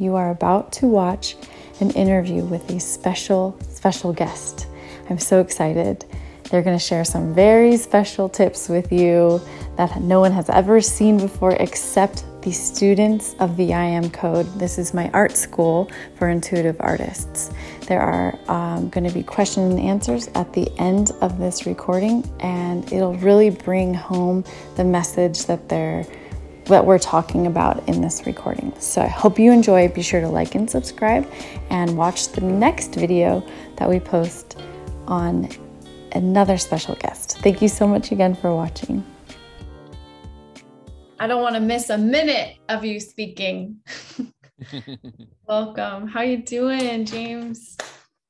You are about to watch an interview with a special, special guest. I'm so excited. They're going to share some very special tips with you that no one has ever seen before except the students of the I Am Code. This is my art school for intuitive artists. There are um, going to be question and answers at the end of this recording, and it'll really bring home the message that they're that we're talking about in this recording. So I hope you enjoy. Be sure to like and subscribe and watch the next video that we post on another special guest. Thank you so much again for watching. I don't want to miss a minute of you speaking. Welcome. How you doing, James?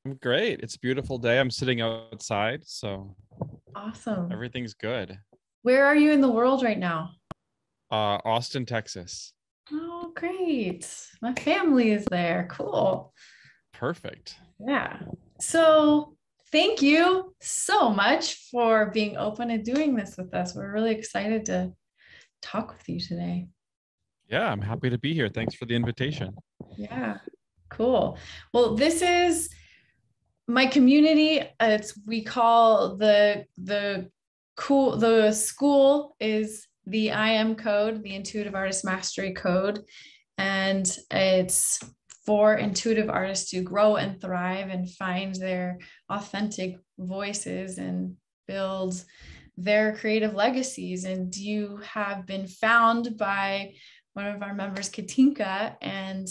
I'm great. It's a beautiful day. I'm sitting outside, so awesome. Everything's good. Where are you in the world right now? Uh, Austin, Texas. Oh, great. My family is there. Cool. Perfect. Yeah. So, thank you so much for being open and doing this with us. We're really excited to talk with you today. Yeah, I'm happy to be here. Thanks for the invitation. Yeah. Cool. Well, this is my community. It's we call the the cool the school is the I Am code, the Intuitive Artist Mastery Code. And it's for intuitive artists to grow and thrive and find their authentic voices and build their creative legacies. And you have been found by one of our members, Katinka, and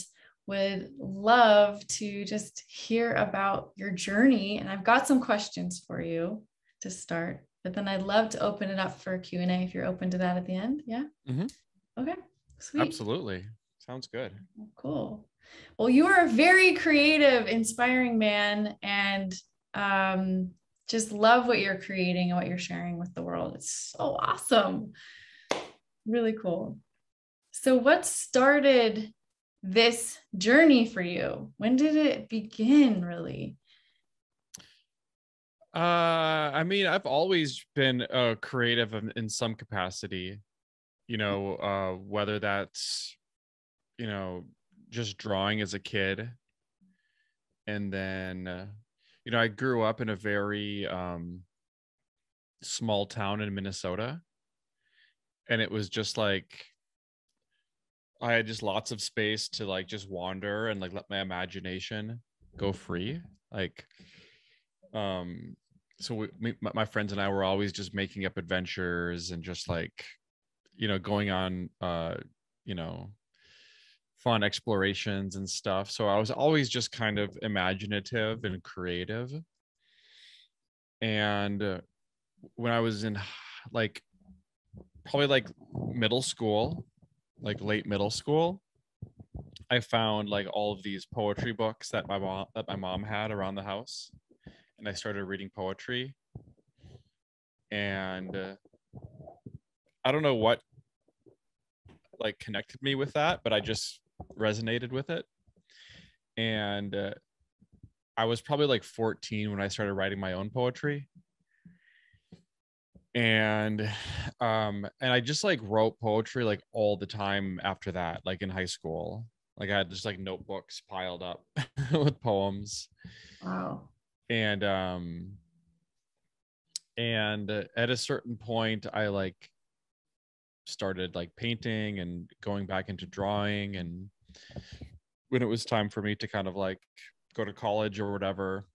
would love to just hear about your journey. And I've got some questions for you to start but then I'd love to open it up for a Q&A if you're open to that at the end. Yeah. Mm-hmm. Okay. Sweet. Absolutely. Sounds good. Cool. Well, you are a very creative, inspiring man and um, just love what you're creating and what you're sharing with the world. It's so awesome. Really cool. So, what started this journey for you? When did it begin, really? Uh, I mean, I've always been a creative in some capacity, you know, uh, whether that's, you know, just drawing as a kid. And then, uh, you know, I grew up in a very um, small town in Minnesota. And it was just like, I had just lots of space to like just wander and like let my imagination go free. Like, um, so we, my friends and I were always just making up adventures and just like, you know, going on, uh, you know, fun explorations and stuff. So I was always just kind of imaginative and creative. And uh, when I was in like probably like middle school, like late middle school, I found like all of these poetry books that my mom that my mom had around the house and I started reading poetry. And uh, I don't know what like connected me with that, but I just resonated with it. And uh, I was probably like 14 when I started writing my own poetry. And um and I just like wrote poetry like all the time after that, like in high school. Like I had just like notebooks piled up with poems. Wow and um and at a certain point i like started like painting and going back into drawing. And when it was time for me to kind of like go to college or whatever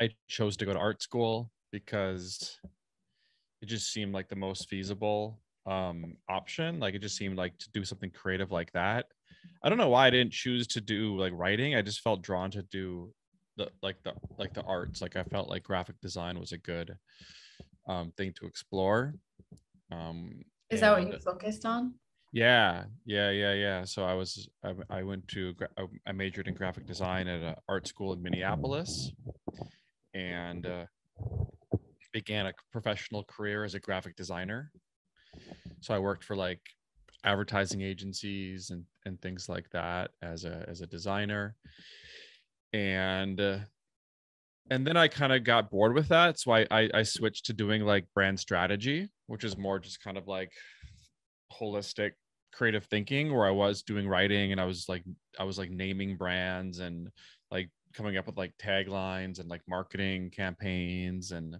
i chose to go to art school because it just seemed like the most feasible um option. Like it just seemed like to do something creative like that. I don't know why i didn't choose to do like writing. I just felt drawn to do the like the like the arts like i felt like graphic design was a good um thing to explore um is that what you focused on? Yeah yeah yeah yeah. So i was i, I went to i majored in graphic design at an art school in minneapolis and uh, began a professional career as a graphic designer. So i worked for like advertising agencies and and things like that as a as a designer and uh, and then I kind of got bored with that, so I, I I switched to doing like brand strategy, which is more just kind of like holistic creative thinking where I was doing writing and I was like I was like naming brands and like coming up with like taglines and like marketing campaigns and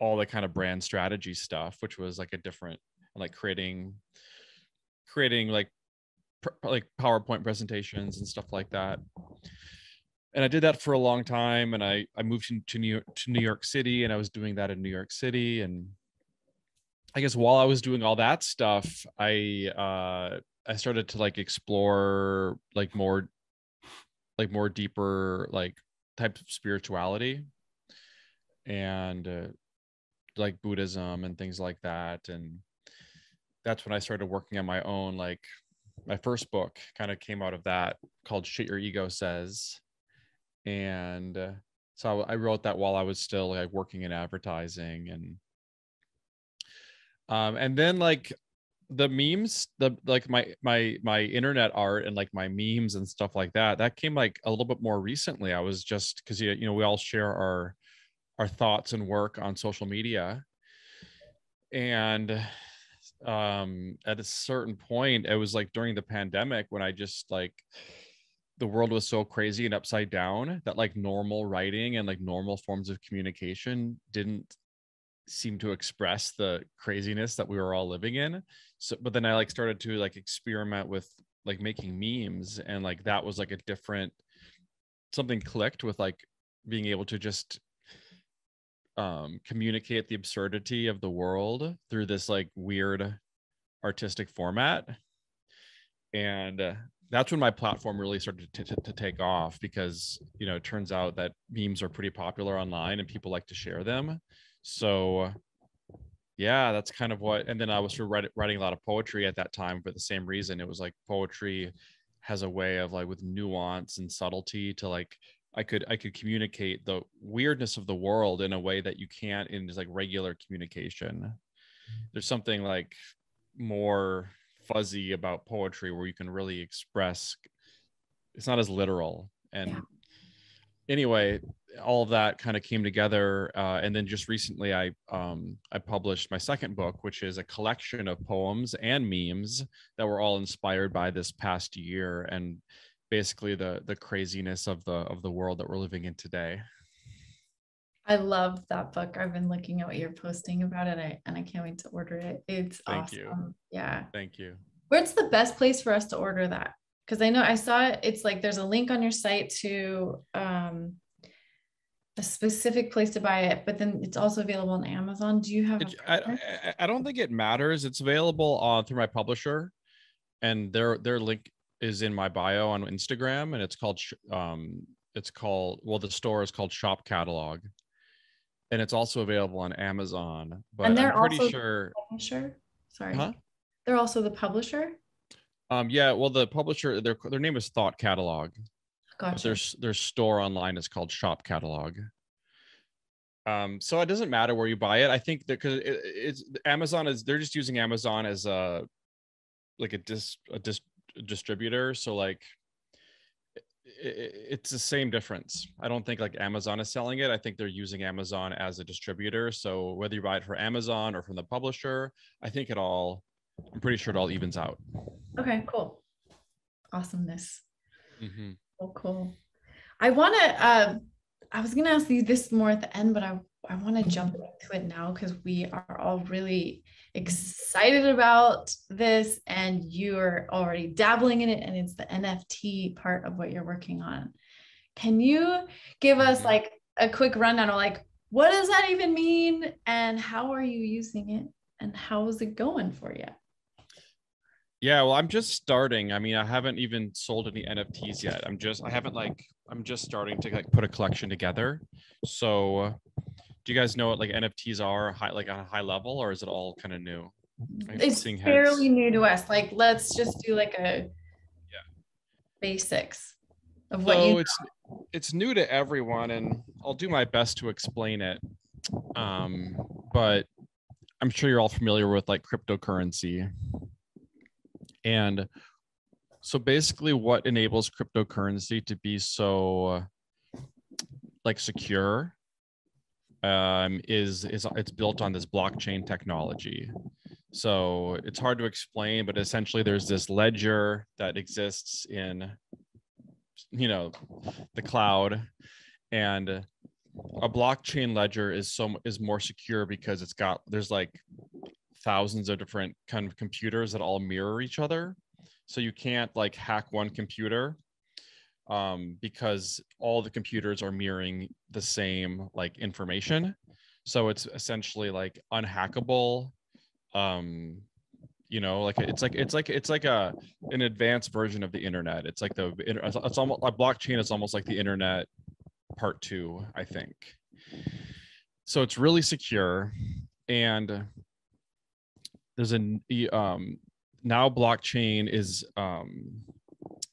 all the kind of brand strategy stuff which was like a different like creating creating like pr- like PowerPoint presentations and stuff like that and I did that for a long time and I I moved to New York, to New York City and I was doing that in New York City and I guess while I was doing all that stuff, I uh I started to like explore like more like more deeper like types of spirituality and uh, like Buddhism and things like that and that's when I started working on my own like my first book kind of came out of that called shit your ego says and uh, so I wrote that while I was still like working in advertising and um and then like the memes the like my my my internet art and like my memes and stuff like that that came like a little bit more recently. I was just because you, you know we all share our our thoughts and work on social media. And um at a certain point it was like during the pandemic when i just like the world was so crazy and upside down that like normal writing and like normal forms of communication didn't seem to express the craziness that we were all living in. So but then i like started to like experiment with like making memes and like that was like a different something clicked with like being able to just um communicate the absurdity of the world through this like weird artistic format. And uh, that's when my platform really started to, to, to, take off because you know it turns out that memes are pretty popular online and people like to share them. So yeah that's kind of what and then i was write, writing a lot of poetry at that time for the same reason. It was like poetry has a way of like with nuance and subtlety to like i could i could communicate the weirdness of the world in a way that you can't in just like regular communication. Mm-hmm. There's something like more fuzzy about poetry where you can really express it's not as literal and yeah. anyway all of that kind of came together uh, and then just recently i um, i published my second book which is a collection of poems and memes that were all inspired by this past year and basically the the craziness of the of the world that we're living in today i love that book i've been looking at what you're posting about it I, and i can't wait to order it it's thank awesome you. yeah thank you where's the best place for us to order that because i know i saw it it's like there's a link on your site to um a specific place to buy it, but then it's also available on Amazon. Do you have? I, I don't think it matters. It's available uh, through my publisher, and their their link is in my bio on Instagram, and it's called um it's called well the store is called Shop Catalog, and it's also available on Amazon. But and they're I'm pretty also sure. Publisher. Sorry. Huh? They're also the publisher. Um. Yeah. Well, the publisher their their name is Thought Catalog. Gotcha. Their their store online is called Shop Catalog. Um, so it doesn't matter where you buy it. I think that because it, it's Amazon is they're just using Amazon as a like a dis a dis distributor. So like it's the same difference. I don't think like Amazon is selling it. I think they're using Amazon as a distributor. So whether you buy it for Amazon or from the publisher, I think it all. I'm pretty sure it all evens out. Okay, cool. Awesomeness. Mm-hmm. Oh, cool. I want to. Uh, I was gonna ask you this more at the end, but I I want to jump into it now because we are all really excited about this, and you're already dabbling in it, and it's the NFT part of what you're working on. Can you give us mm-hmm. like a quick rundown of like what does that even mean, and how are you using it, and how is it going for you? Yeah, well, I'm just starting. I mean, I haven't even sold any NFTs yet. I'm just, I haven't like, I'm just starting to like put a collection together. So, do you guys know what like NFTs are high, like on a high level, or is it all kind of new? It's fairly new to us. Like, let's just do like a yeah basics of what so you. It's it's new to everyone, and I'll do my best to explain it. Um, but I'm sure you're all familiar with like cryptocurrency and so basically what enables cryptocurrency to be so like secure um, is is it's built on this blockchain technology. So it's hard to explain, but essentially there's this ledger that exists in you know the cloud. And a blockchain ledger is so is more secure because it's got there's like thousands of different kind of computers that all mirror each other. So you can't like hack one computer um, because all the computers are mirroring the same like information. So it's essentially like unhackable um you know like it's like it's like it's like a an advanced version of the internet. It's like the it's almost a blockchain is almost like the internet part two i think. So it's really secure and there's a um now blockchain is um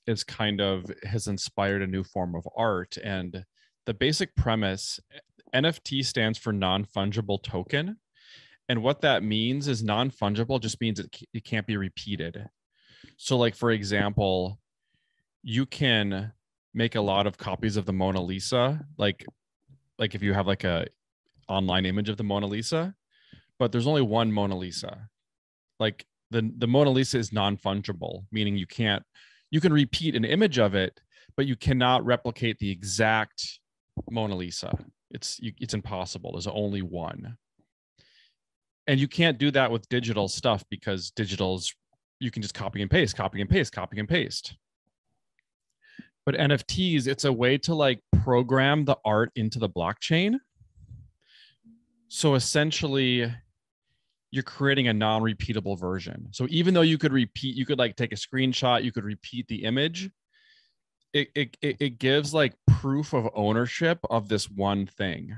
is kind of has inspired a new form of art and the basic premise eh, nft stands for non-fungible token and what that means is non fungible just means it, it can't be repeated. So, like, for example, you can make a lot of copies of the Mona Lisa, like, like if you have like a online image of the Mona Lisa, but there's only one Mona Lisa. Like the, the Mona Lisa is non fungible, meaning you can't, you can repeat an image of it, but you cannot replicate the exact Mona Lisa. It's, you, it's impossible. There's only one and you can't do that with digital stuff because digital's you can just copy and paste copy and paste copy and paste but nfts it's a way to like program the art into the blockchain so essentially you're creating a non-repeatable version. So even though you could repeat you could like take a screenshot you could repeat the image it, it, it gives like proof of ownership of this one thing.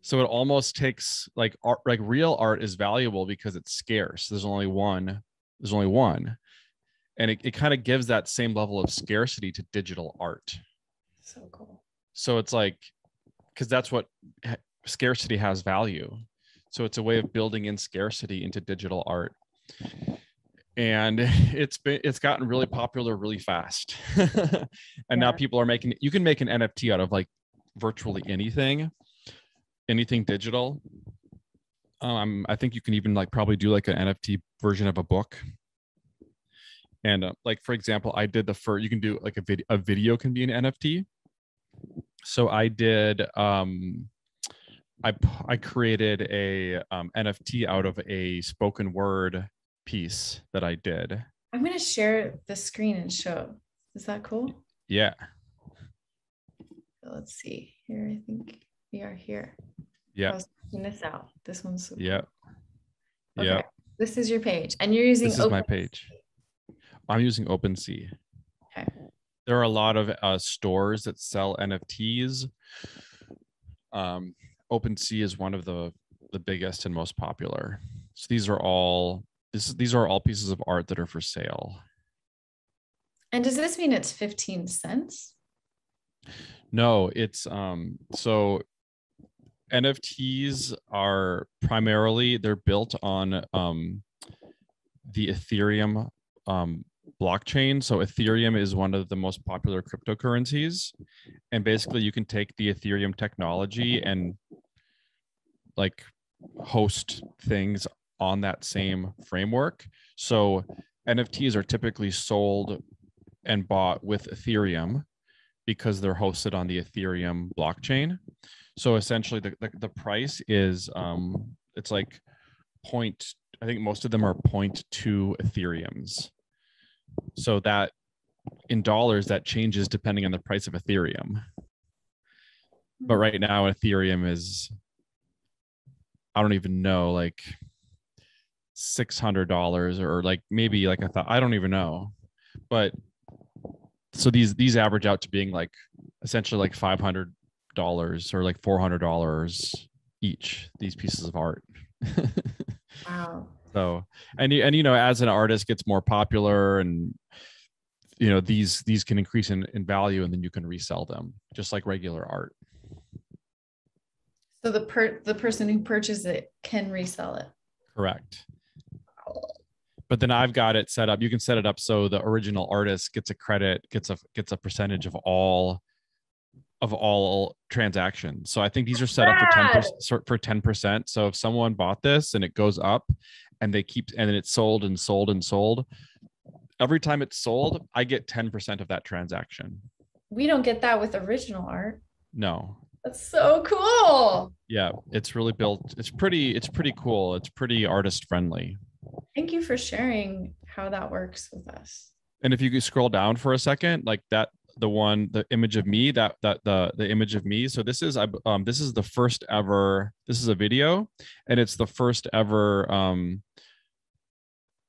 So it almost takes like art like real art is valuable because it's scarce. There's only one there's only one. And it, it kind of gives that same level of scarcity to digital art. So cool. So it's like because that's what scarcity has value so it's a way of building in scarcity into digital art and it's been it's gotten really popular really fast and yeah. now people are making you can make an nft out of like virtually anything anything digital. Um, I think you can even like probably do like an NFT version of a book. And uh, like for example, I did the first. You can do like a video. A video can be an NFT. So I did. Um, I I created a um, NFT out of a spoken word piece that I did. I'm gonna share the screen and show. Is that cool? Yeah. Let's see here. I think we are here. Yeah. this out. This one's. So yeah. Cool. Okay. Yeah. This is your page, and you're using. This is my page. I'm using OpenSea. Okay. There are a lot of uh, stores that sell NFTs. Um, OpenSea is one of the the biggest and most popular. So these are all this these are all pieces of art that are for sale. And does this mean it's 15 cents? No, it's um so NFTs are primarily they're built on um, the Ethereum um, blockchain. So Ethereum is one of the most popular cryptocurrencies, and basically you can take the Ethereum technology and like host things on that same framework. So NFTs are typically sold and bought with Ethereum because they're hosted on the Ethereum blockchain. So essentially, the, the, the price is um, it's like point. I think most of them are point two Ethereums. So that in dollars that changes depending on the price of Ethereum. But hmm. right now, Ethereum is I don't even know like six hundred dollars or like maybe like I thought I don't even know, but so these these average out to being like essentially like five hundred dollars or like four hundred dollars each. These pieces of art. wow. So and and you know as an artist gets more popular and you know these these can increase in, in value and then you can resell them just like regular art. So the per the person who purchases it can resell it. Correct. But then I've got it set up. You can set it up so the original artist gets a credit, gets a gets a percentage of all of all transactions. So I think these are set up for 10 for 10%. So if someone bought this and it goes up and they keep and then it's sold and sold and sold every time it's sold i get 10% of that transaction We don't get that with original art. no That's so cool. yeah it's really built it's pretty it's pretty cool it's pretty artist friendly Thank you for sharing how that works with us. and if you could scroll down for a second like that the one the image of me that that the the image of me so this is I um this is the first ever this is a video and it's the first ever um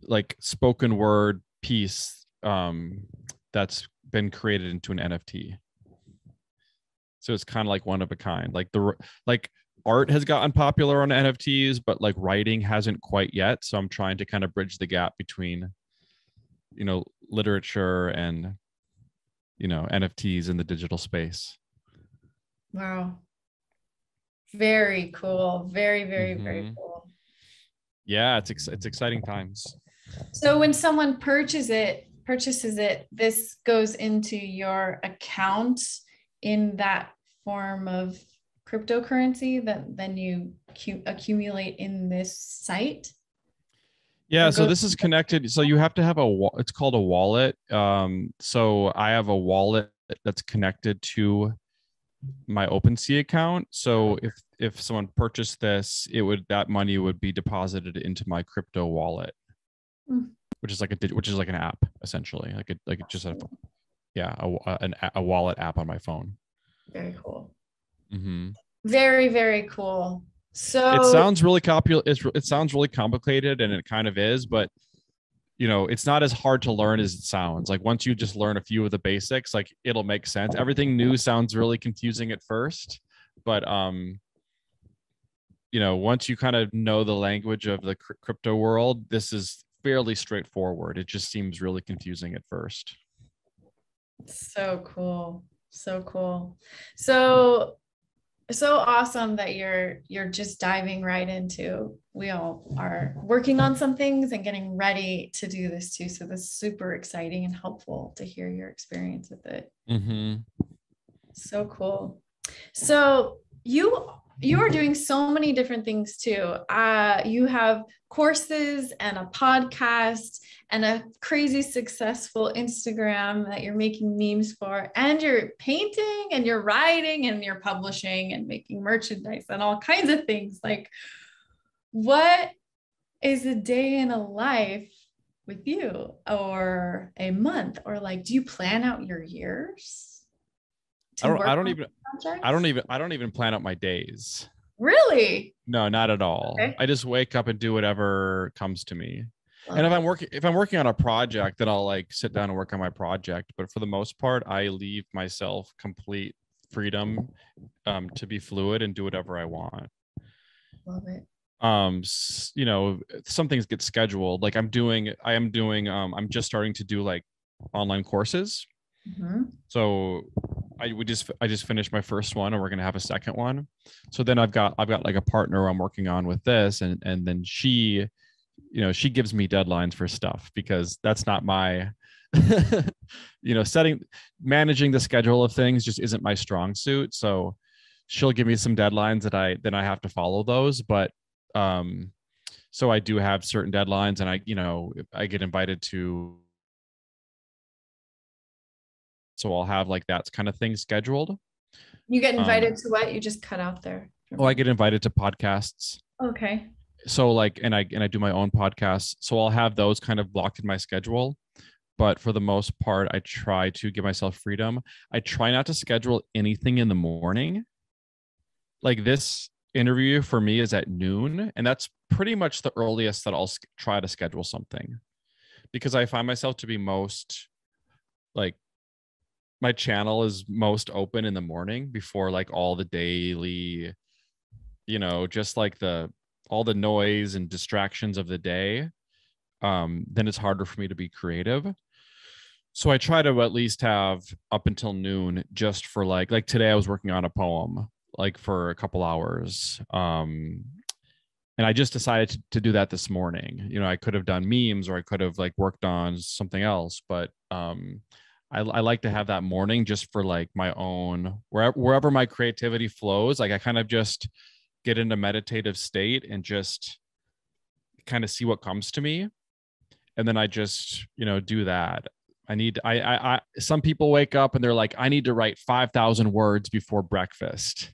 like spoken word piece um that's been created into an NFT so it's kind of like one of a kind like the like art has gotten popular on NFTs but like writing hasn't quite yet so I'm trying to kind of bridge the gap between you know literature and you know nfts in the digital space Wow. Very cool. Very, very, very Mhm. cool. yeah it's ex- it's exciting times So when someone purchases it, purchases it, this goes into your account in that form of cryptocurrency that then you cu- accumulate in this site. yeah so this is connected so you have to have a wa- it's called a wallet um so i have a wallet that's connected to my OpenSea account so if if someone purchased this it would that money would be deposited into my crypto wallet Hmm. which is like a which is like an app essentially like a like just a yeah a, a- an, a wallet app on my phone. Very cool. hmm Very, very cool. So it sounds really it's, it sounds really complicated and it kind of is but you know it's not as hard to learn as it sounds. Like once you just learn a few of the basics like it'll make sense. Everything new sounds really confusing at first but um you know once you kind of know the language of the crypto world this is fairly straightforward. It just seems really confusing at first so cool. So cool. So so awesome that you're you're just diving right into we all are working on some things and getting ready to do this too so this is super exciting and helpful to hear your experience with it mm-hmm. so cool so you you are doing so many different things too uh you have courses and a podcast and a crazy successful Instagram that you're making memes for, and you're painting and you're writing and you're publishing and making merchandise and all kinds of things. Like, what is a day in a life with you or a month? Or like, do you plan out your years? I don't I don't even projects? I don't even I don't even plan out my days. really. No, not at all. Okay. I just wake up and do whatever comes to me. Love and if i'm working if i'm working on a project then i'll like sit down and work on my project but for the most part i leave myself complete freedom um, to be fluid and do whatever i want Love it. um you know some things get scheduled like i'm doing i am doing um i'm just starting to do like online courses Mhm. so i we just i just finished my first one and we're going to have a second one. So then i've got i've got like a partner i'm working on with this and and then she you know she gives me deadlines for stuff because that's not my you know setting managing the schedule of things just isn't my strong suit. So she'll give me some deadlines that i then i have to follow those. But um so i do have certain deadlines and i you know i get invited to so i'll have like that kind of thing scheduled. You get Um, invited to what? You just cut out there. oh i get invited to podcasts. Okay. so like and i and i do my own podcasts. So i'll have those kind of blocked in my schedule. But for the most part i try to give myself freedom. I try not to schedule anything in the morning. Like this interview for me is at noon and that's pretty much the earliest that i'll try to schedule something. Because i find myself to be most like my channel is most open in the morning before like all the daily you know just like the all the noise and distractions of the day um then it's harder for me to be creative. So i try to at least have up until noon just for like like today i was working on a poem like for a couple hours um and i just decided to, to do that this morning. You know i could have done memes or i could have like worked on something else but um I, I like to have that morning just for like my own wherever wherever my creativity flows like i kind of just get into meditative state and just kind of see what comes to me and then i just you know do that. I need I, I i some people wake up and they're like i need to write 5000 words before breakfast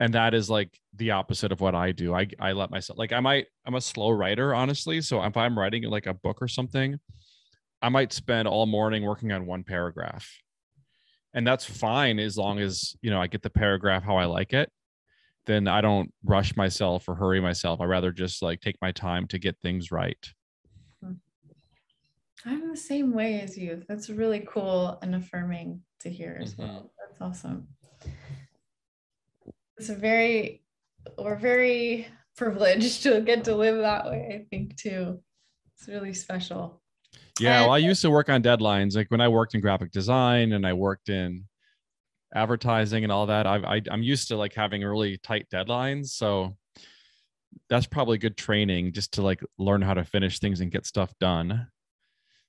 and that is like the opposite of what i do. I i let myself like i might i'm a slow writer honestly so if i'm writing like a book or something i might spend all morning working on one paragraph. And that's fine as long as you know i get the paragraph how i like it. Then i don't rush myself or hurry myself. I rather just like take my time to get things right. I'm the same way as you. That's really cool and affirming to hear as mm-hmm. well that's awesome. It's a very we're very privileged to get to live that way i think too. It's really special yeah, well, I used to work on deadlines. Like when I worked in graphic design and I worked in advertising and all that, I, I I'm used to like having really tight deadlines. So that's probably good training just to like learn how to finish things and get stuff done.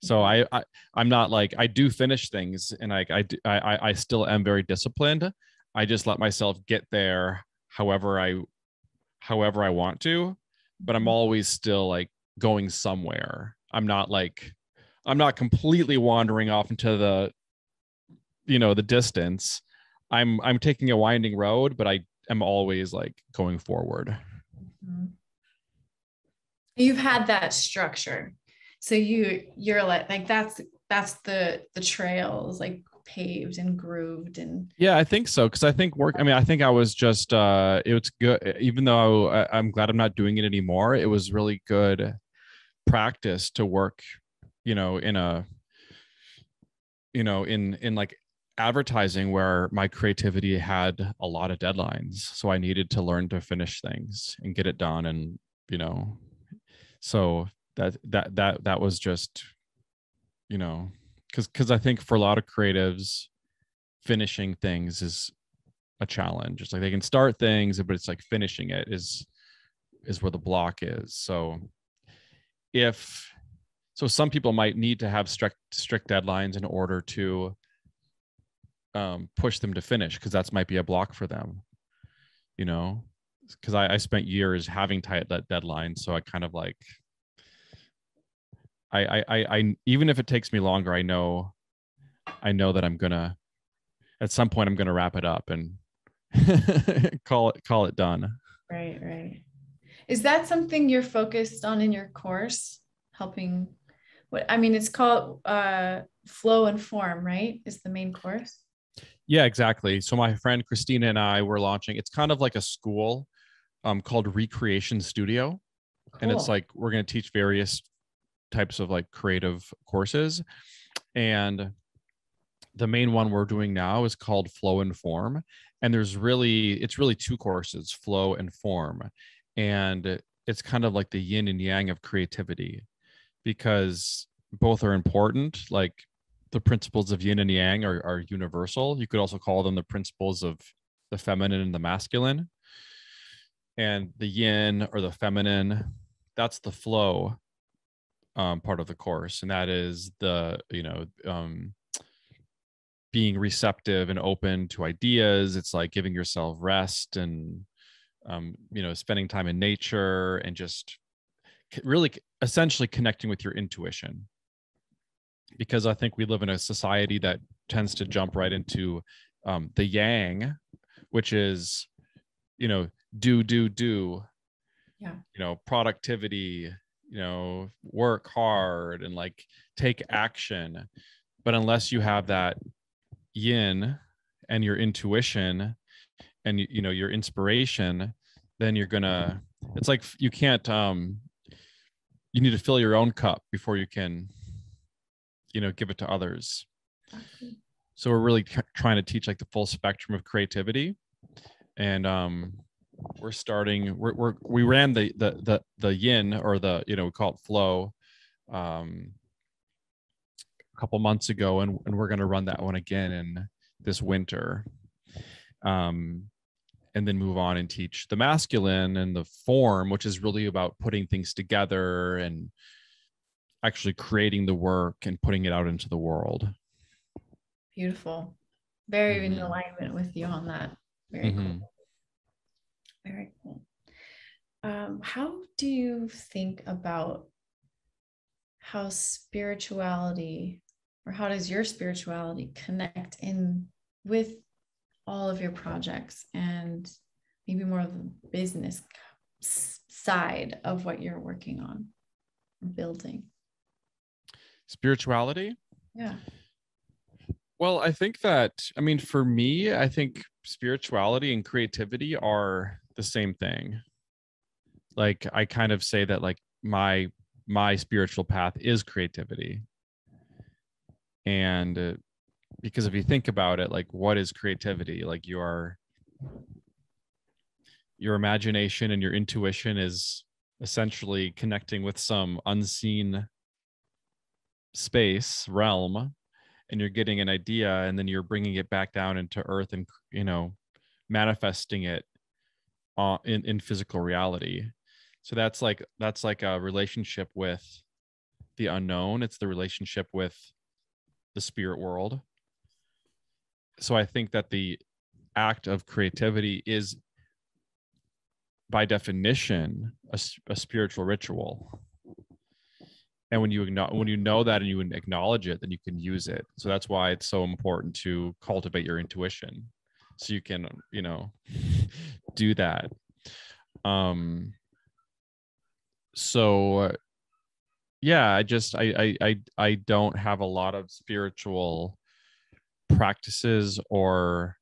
So mm-hmm. I, I I'm not like I do finish things and like I, I I still am very disciplined. I just let myself get there however I however I want to, but I'm mm-hmm. always still like going somewhere. I'm not like I'm not completely wandering off into the you know the distance. I'm I'm taking a winding road, but I am always like going forward. Mm-hmm. You've had that structure. So you you're like like that's that's the the trails like paved and grooved and yeah i think so because i think work i mean i think i was just uh it was good even though I, i'm glad i'm not doing it anymore it was really good practice to work you know in a you know in in like advertising where my creativity had a lot of deadlines. So i needed to learn to finish things and get it done and you know so that that that that was just you know because because i think for a lot of creatives finishing things is a challenge. It's like they can start things but it's like finishing it is is where the block is. So if so some people might need to have strict strict deadlines in order to um, push them to finish because that's might be a block for them you know? Because I, I spent years having tight that deadline so i kind of like I, I i even if it takes me longer i know i know that i'm gonna at some point i'm gonna wrap it up and call it call it done. Right right is that something you're focused on in your course helping what I mean, it's called uh, Flow and Form, right? Is the main course. Yeah, exactly. So my friend Christina and I were launching. It's kind of like a school um, called Recreation Studio, cool. and it's like we're going to teach various types of like creative courses, and the main one we're doing now is called Flow and Form, and there's really it's really two courses, Flow and Form, and it's kind of like the yin and yang of creativity because both are important. Like the principles of yin and yang are, are universal. You could also call them the principles of the feminine and the masculine. And the yin or the feminine, that's the flow um, part of the course. And that is the, you know, um, being receptive and open to ideas. It's like giving yourself rest and, um, you know, spending time in nature and just really essentially connecting with your intuition. Because i think we live in a society that tends to jump right into um, the yang which is you know do do do yeah. you know productivity you know work hard and like take action. But unless you have that yin and your intuition and you know your inspiration then you're gonna it's like you can't um you need to fill your own cup before you can you know give it to others. So we're really trying to teach like the full spectrum of creativity. And um we're starting we're, we're we ran the the the the yin or the you know we call it flow um a couple months ago and, and we're going to run that one again in this winter. Um and then move on and teach the masculine and the form, which is really about putting things together and actually creating the work and putting it out into the world. Beautiful. Very mm-hmm. in alignment with you on that. Very mm-hmm. cool. Very cool. um, how do you think about how spirituality or how does your spirituality connect in with all of your projects and maybe more of the business side of what you're working on building? Spirituality? Yeah. Well i think that i mean for me i think spirituality and creativity are the same thing. Like i kind of say that like my my spiritual path is creativity. And uh, because if you think about it like what is creativity? Like your your imagination and your intuition is essentially connecting with some unseen space realm and you're getting an idea and then you're bringing it back down into earth and you know manifesting it uh, in in physical reality. So that's like that's like a relationship with the unknown. It's the relationship with the spirit world so i think that the act of creativity is by definition a, a spiritual ritual. And when you when you know that and you acknowledge it then you can use it. So that's why it's so important to cultivate your intuition. So you can you know do that. Um so yeah i just I, I i i don't have a lot of spiritual practices or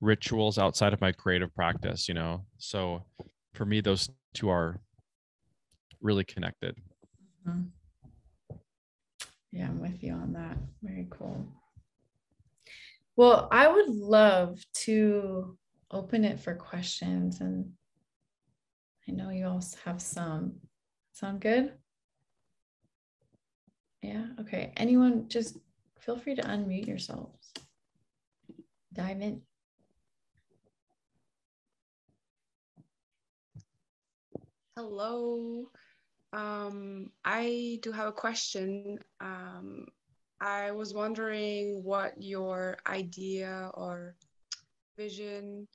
rituals outside of my creative practice you know? So for me those two are really connected. Mm-hmm. yeah i'm with you on that. Very cool. Well i would love to open it for questions and i know you also have some. Sound good? Yeah okay. Anyone just feel free to unmute yourselves dive in Hello. Um, I do have a question. Um, I was wondering what your idea or vision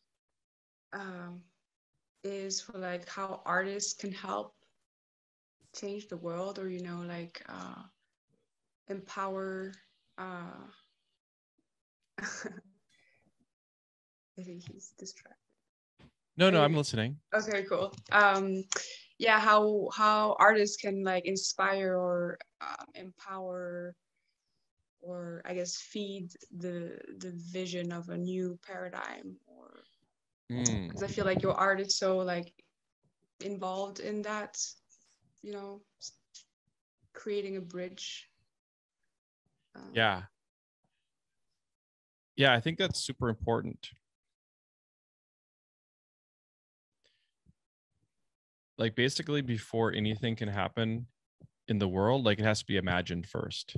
um, is for like how artists can help change the world or you know like uh, empower uh, I think he's distracted. No, no, I'm listening. Okay, cool. Um, yeah, how how artists can like inspire or um, empower, or I guess feed the the vision of a new paradigm, or because mm. I feel like your art is so like involved in that, you know, creating a bridge. Um, yeah. Yeah, I think that's super important like basically before anything can happen in the world like it has to be imagined first